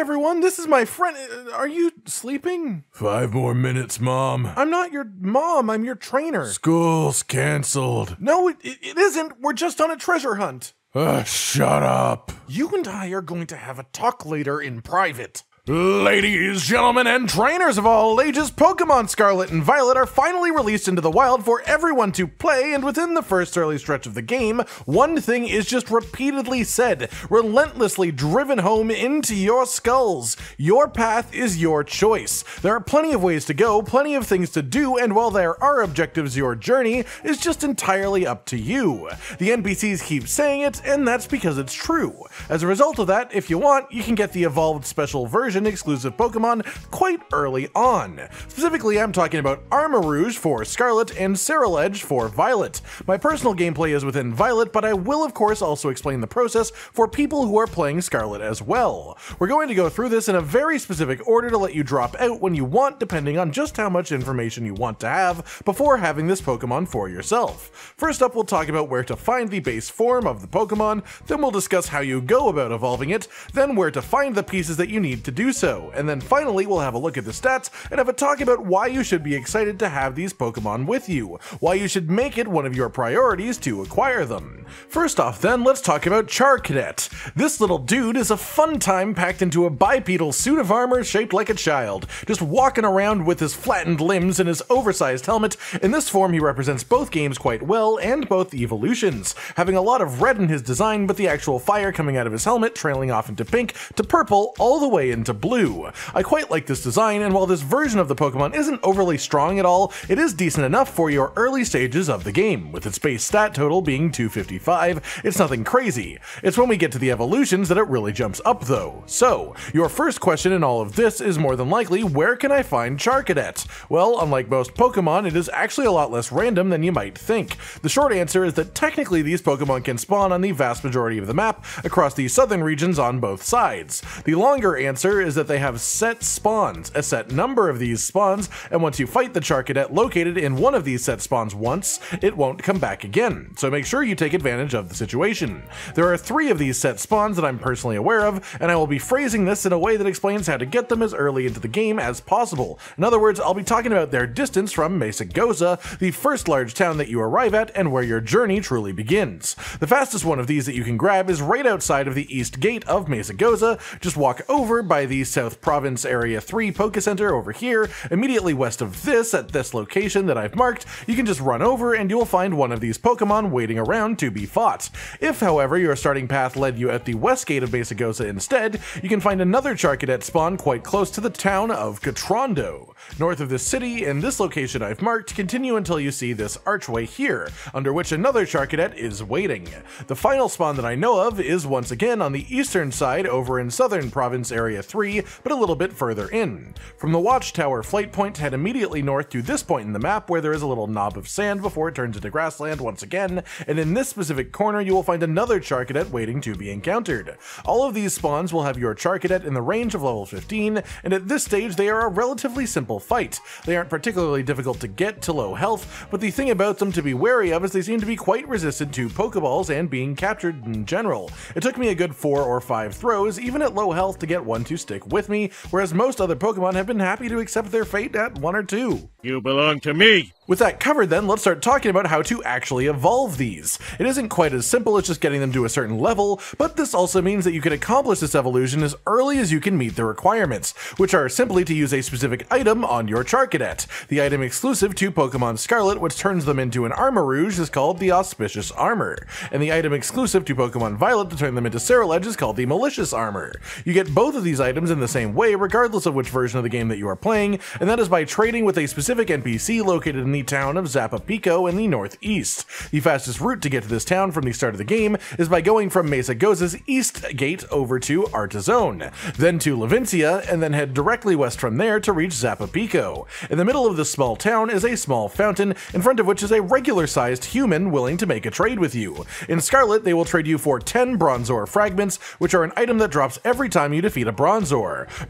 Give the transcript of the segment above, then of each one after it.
everyone, this is my friend. Are you sleeping? Five more minutes, Mom. I'm not your mom, I'm your trainer. School's canceled. No, it, it it isn't. We're just on a treasure hunt. Uh, shut up. You and I are going to have a talk later in private. Ladies, gentlemen, and Trainers of all ages, Pokemon Scarlet and Violet are finally released into the wild for everyone to play, and within the first early stretch of the game, one thing is just repeatedly said, relentlessly driven home into your skulls. Your path is your choice. There are plenty of ways to go, plenty of things to do, and while there are objectives, your journey is just entirely up to you. The NPCs keep saying it, and that's because it's true. As a result of that, if you want, you can get the evolved special version exclusive Pokemon quite early on. Specifically, I'm talking about Armarouge for Scarlet and Ceruledge for Violet. My personal gameplay is within Violet, but I will of course also explain the process for people who are playing Scarlet as well. We're going to go through this in a very specific order to let you drop out when you want, depending on just how much information you want to have before having this Pokemon for yourself. First up, we'll talk about where to find the base form of the Pokemon, then we'll discuss how you go about evolving it, then where to find the pieces that you need to do so, and then finally we'll have a look at the stats and have a talk about why you should be excited to have these Pokemon with you, why you should make it one of your priorities to acquire them. First off then, let's talk about Charcadet. This little dude is a fun time packed into a bipedal suit of armor shaped like a child, just walking around with his flattened limbs and his oversized helmet. In this form he represents both games quite well and both evolutions, having a lot of red in his design but the actual fire coming out of his helmet trailing off into pink to purple all the way into blue. I quite like this design, and while this version of the Pokemon isn't overly strong at all, it is decent enough for your early stages of the game, with its base stat total being 255. It's nothing crazy. It's when we get to the evolutions that it really jumps up though. So, your first question in all of this is more than likely, where can I find Charcadet? Well, unlike most Pokemon, it is actually a lot less random than you might think. The short answer is that technically these Pokemon can spawn on the vast majority of the map across the southern regions on both sides. The longer answer is that they have set spawns, a set number of these spawns, and once you fight the Charcadet located in one of these set spawns once, it won't come back again, so make sure you take advantage of the situation. There are three of these set spawns that I'm personally aware of, and I will be phrasing this in a way that explains how to get them as early into the game as possible. In other words, I'll be talking about their distance from Mesagoza, the first large town that you arrive at and where your journey truly begins. The fastest one of these that you can grab is right outside of the east gate of Mesagoza. Just walk over by the South Province Area 3 Poke Center over here, immediately west of this at this location that I've marked. You can just run over and you will find one of these Pokemon waiting around to be fought. If, however, your starting path led you at the west gate of Mesagoza instead, you can find another Charcadet spawn quite close to the town of Cortondo. North of this city, in this location I've marked, continue until you see this archway here, under which another Charcadet is waiting. The final spawn that I know of is once again on the eastern side over in Southern Province Area 3, but a little bit further in. From the Watchtower flight point, head immediately north to this point in the map where there is a little knob of sand before it turns into grassland once again, and in this specific corner you will find another Charcadet waiting to be encountered. All of these spawns will have your Charcadet in the range of level 15, and at this stage they are a relatively simple fight. They aren't particularly difficult to get to low health, but the thing about them to be wary of is they seem to be quite resistant to Pokeballs and being captured in general. It took me a good 4 or 5 throws, even at low health, to get one to stick with me, whereas most other Pokemon have been happy to accept their fate at 1 or 2. You belong to me. With that covered then, let's start talking about how to actually evolve these. It isn't quite as simple as just getting them to a certain level, but this also means that you can accomplish this evolution as early as you can meet the requirements, which are simply to use a specific item on your Charcadet. The item exclusive to Pokemon Scarlet, which turns them into an Armarouge, is called the Auspicious Armor, and the item exclusive to Pokemon Violet to turn them into Ceruledge is called the Malicious Armor. You get both of these items in the same way, regardless of which version of the game that you are playing, and that is by trading with a specific NPC located in the town of Zapapico in the northeast. The fastest route to get to this town from the start of the game is by going from Mesagoza's east gate over to Artazon, then to Levincia, and then head directly west from there to reach Zapapico. In the middle of this small town is a small fountain, in front of which is a regular-sized human willing to make a trade with you. In Scarlet, they will trade you for 10 Bronzor fragments, which are an item that drops every time you defeat a Bronzor.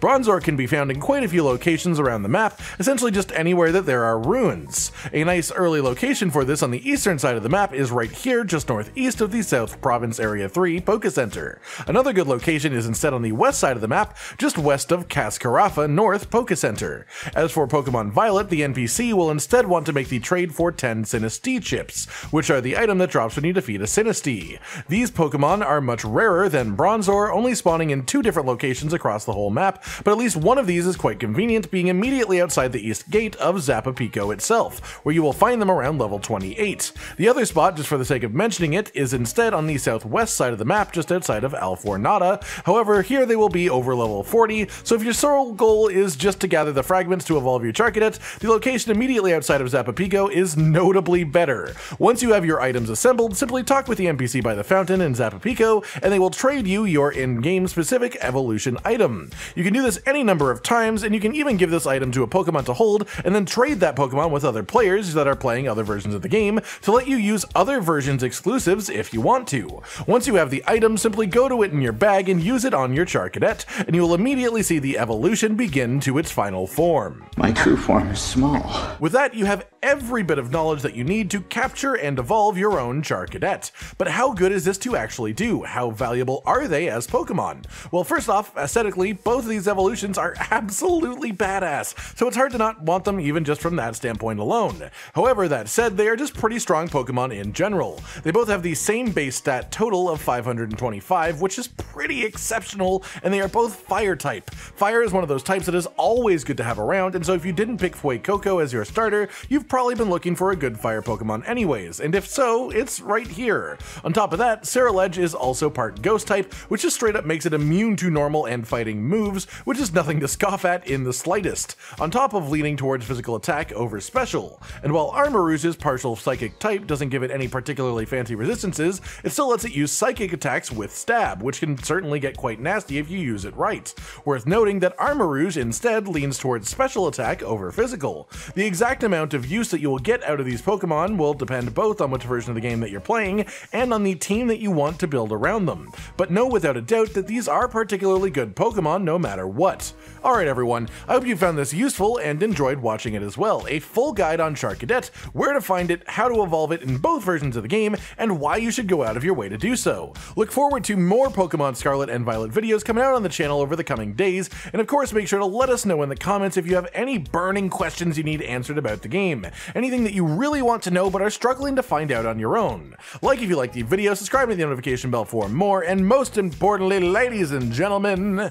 Bronzor can be found in quite a few locations around the map, essentially just anywhere that there are ruins. A nice early location for this on the eastern side of the map is right here, just northeast of the South Province Area 3 Poke Center. Another good location is instead on the west side of the map, just west of Cascarafa North Poke Center. As for Pokemon Violet, the NPC will instead want to make the trade for 10 Sinistea chips, which are the item that drops when you defeat a Sinistea. These Pokemon are much rarer than Bronzor, only spawning in two different locations across the whole map, but at least one of these is quite convenient, being immediately outside the east gate of Zapapico itself, where you will find them around level 28. The other spot, just for the sake of mentioning it, is instead on the southwest side of the map, just outside of Alfornada. However, here they will be over level 40, so if your sole goal is just to gather the fragments to evolve your Charcadet, the location immediately outside of Zapapico is notably better. Once you have your items assembled, simply talk with the NPC by the fountain in Zapapico, and they will trade you your in-game specific evolution item. You can do this any number of times, and you can even give this item to a Pokemon to hold, and then trade that Pokemon with other players that are playing other versions of the game to let you use other versions exclusives if you want to. Once you have the item, simply go to it in your bag and use it on your Charcadet, and you will immediately see the evolution begin to its final form. My true form is small. With that, you have every bit of knowledge that you need to capture and evolve your own Charcadet. But how good is this to actually do? How valuable are they as Pokemon? Well, first off, aesthetically, both of these evolutions are absolutely badass, so it's hard to not want them even just from that standpoint alone. However, that said, they are just pretty strong Pokemon in general. They both have the same base stat total of 525, which is pretty exceptional, and they are both fire type. Fire is one of those types that is always good to have around, and so if you didn't pick Fuecoco as your starter, you've probably been looking for a good fire Pokemon anyways, and if so, it's right here. On top of that, Ceruledge is also part Ghost type, which just straight up makes it immune to normal and fighting moves, which is nothing to scoff at in the slightest, on top of leaning towards physical attack over special. And while Armarouge's partial psychic type doesn't give it any particularly fancy resistances, it still lets it use psychic attacks with stab, which can certainly get quite nasty if you use it right. Worth noting that Armarouge instead leans towards special attack over physical. The exact amount of use that you will get out of these Pokemon will depend both on which version of the game that you're playing and on the team that you want to build around them. But know without a doubt that these are particularly good Pokemon no matter what. Alright everyone, I hope you found this useful and enjoyed watching it as well. A full guide on Charcadet, where to find it, how to evolve it in both versions of the game, and why you should go out of your way to do so. Look forward to more Pokemon Scarlet and Violet videos coming out on the channel over the coming days, and of course make sure to let us know in the comments if you have any burning questions you need answered about the game, anything that you really want to know but are struggling to find out on your own. Like if you like the video, subscribe to the notification bell for more, and most importantly, ladies and gentlemen,